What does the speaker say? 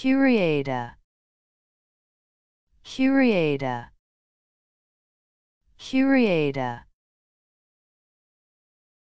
Curiata Curiata Curiata